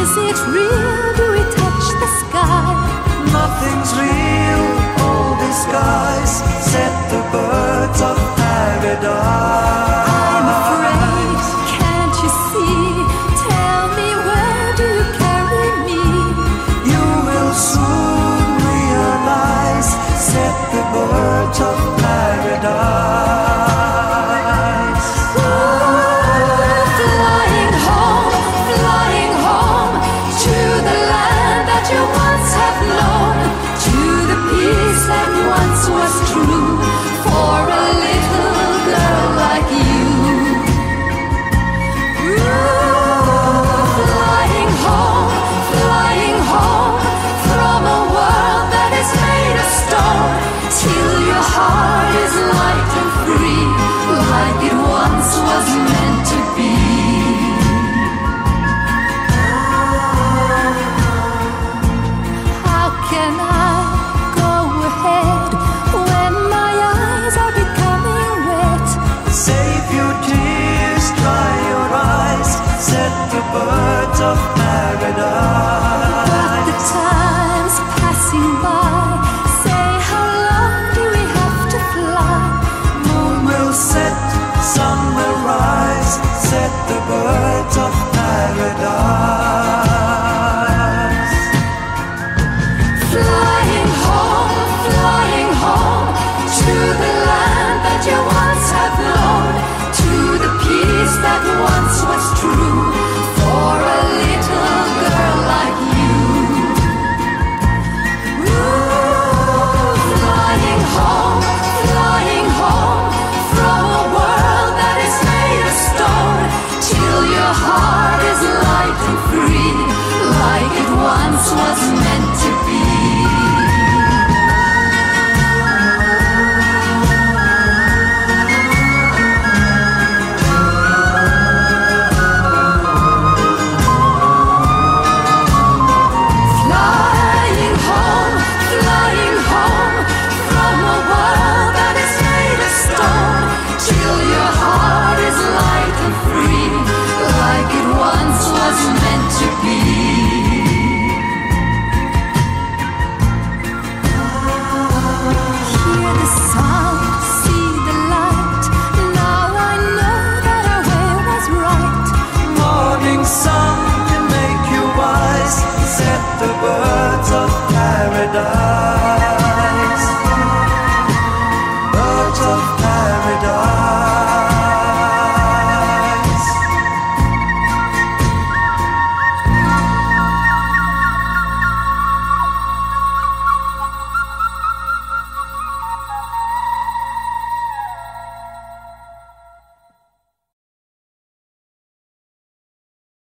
Is it real? Do we touch the sky? birds of